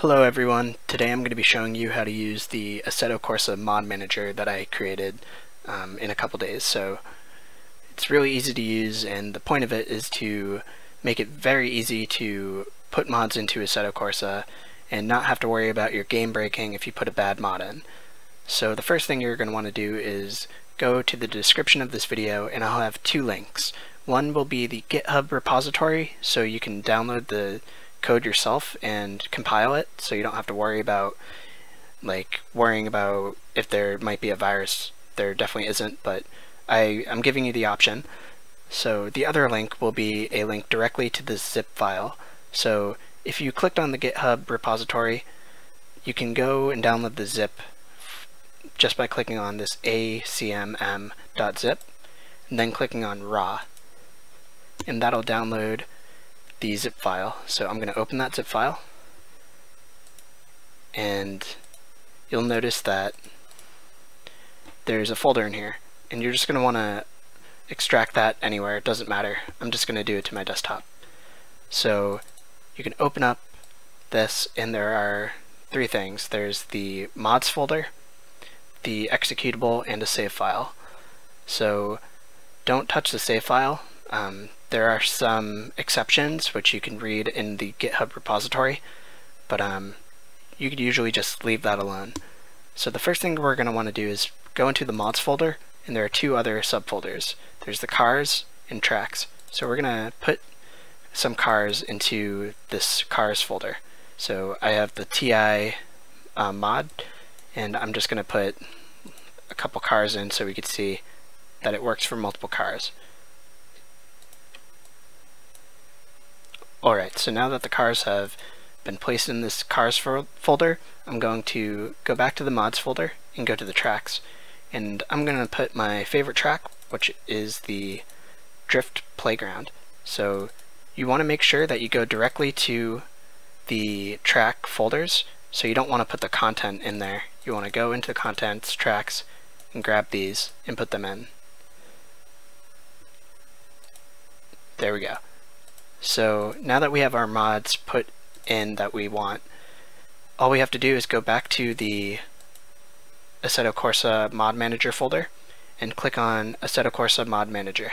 Hello everyone, today I'm going to be showing you how to use the Assetto Corsa mod manager that I created um, in a couple days. So it's really easy to use and the point of it is to make it very easy to put mods into Assetto Corsa and not have to worry about your game breaking if you put a bad mod in. So the first thing you're going to want to do is go to the description of this video and I'll have two links. One will be the GitHub repository so you can download the code yourself and compile it so you don't have to worry about like worrying about if there might be a virus. There definitely isn't, but I, I'm giving you the option. So the other link will be a link directly to the zip file. So if you clicked on the GitHub repository, you can go and download the zip just by clicking on this acmm.zip and then clicking on raw. And that'll download the zip file. So I'm going to open that zip file and you'll notice that there's a folder in here and you're just going to want to extract that anywhere, it doesn't matter. I'm just going to do it to my desktop. So you can open up this and there are three things. There's the mods folder, the executable, and a save file. So don't touch the save file. Um, there are some exceptions which you can read in the GitHub repository, but um, you could usually just leave that alone. So the first thing we're going to want to do is go into the mods folder, and there are two other subfolders. There's the cars and tracks. So we're going to put some cars into this cars folder. So I have the TI uh, mod, and I'm just going to put a couple cars in so we could see that it works for multiple cars. Alright, so now that the cars have been placed in this cars folder, I'm going to go back to the mods folder and go to the tracks. And I'm going to put my favorite track, which is the Drift Playground. So you want to make sure that you go directly to the track folders, so you don't want to put the content in there. You want to go into the contents, tracks, and grab these and put them in. There we go. So now that we have our mods put in that we want, all we have to do is go back to the Assetto Corsa Mod Manager folder and click on Assetto Corsa Mod Manager.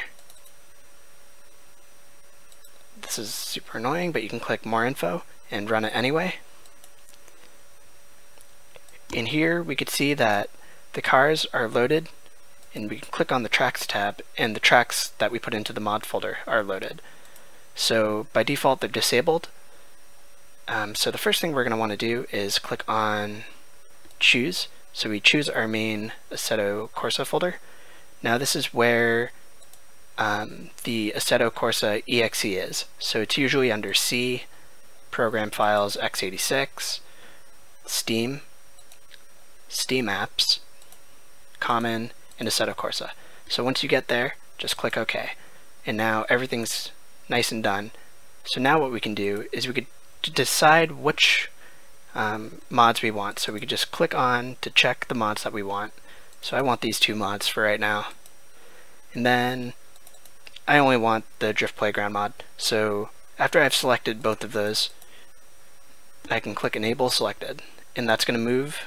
This is super annoying, but you can click More Info and run it anyway. In here, we could see that the cars are loaded, and we can click on the Tracks tab, and the tracks that we put into the mod folder are loaded. So by default, they're disabled. Um, so the first thing we're going to want to do is click on choose. So we choose our main Assetto Corsa folder. Now this is where um, the Assetto Corsa exe is. So it's usually under C, Program Files x86, Steam, Steam Apps, Common, and Assetto Corsa. So once you get there, just click OK. And now everything's nice and done. So now what we can do is we could decide which um, mods we want. So we could just click on to check the mods that we want. So I want these two mods for right now. And then I only want the Drift Playground mod. So after I've selected both of those, I can click Enable Selected. And that's going to move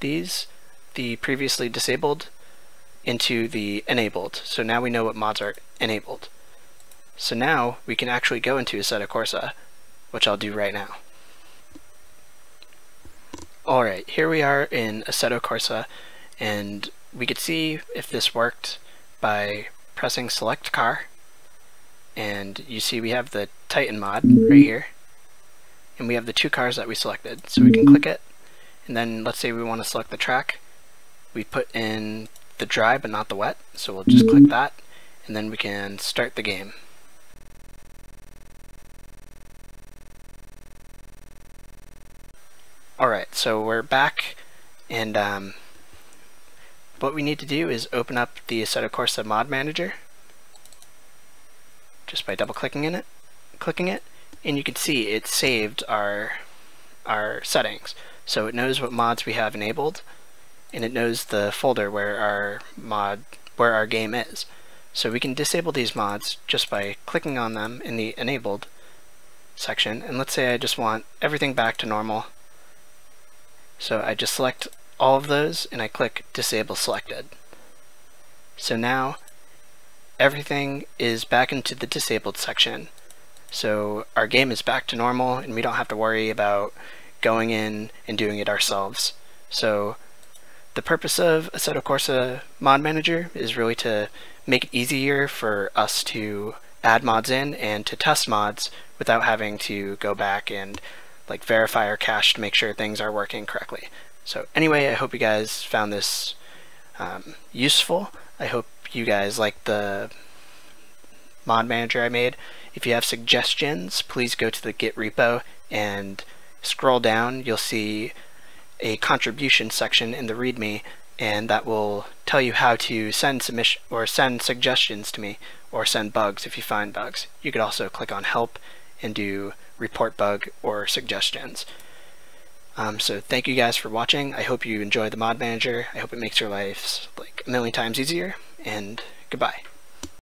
these, the previously disabled, into the enabled. So now we know what mods are enabled. So now we can actually go into Assetto Corsa, which I'll do right now. Alright, here we are in Assetto Corsa, and we could see if this worked by pressing select car, and you see we have the Titan mod right here, and we have the two cars that we selected. So we can click it, and then let's say we want to select the track, we put in the dry but not the wet, so we'll just click that, and then we can start the game. Alright, so we're back, and um, what we need to do is open up the Assetto Corsa Mod Manager, just by double-clicking in it, clicking it, and you can see it saved our our settings. So it knows what mods we have enabled, and it knows the folder where our mod, where our game is. So we can disable these mods just by clicking on them in the enabled section and let's say I just want everything back to normal. So I just select all of those and I click disable selected. So now everything is back into the disabled section. So our game is back to normal and we don't have to worry about going in and doing it ourselves. So the purpose of Assetto Corsa Mod Manager is really to make it easier for us to add mods in and to test mods without having to go back and like verify our cache to make sure things are working correctly. So anyway, I hope you guys found this um, useful. I hope you guys like the mod manager I made. If you have suggestions, please go to the Git repo and scroll down. You'll see a contribution section in the README, and that will tell you how to send submission or send suggestions to me or send bugs if you find bugs. You could also click on help and do report bug or suggestions. Um, so thank you guys for watching. I hope you enjoy the mod manager. I hope it makes your lives like a million times easier and goodbye.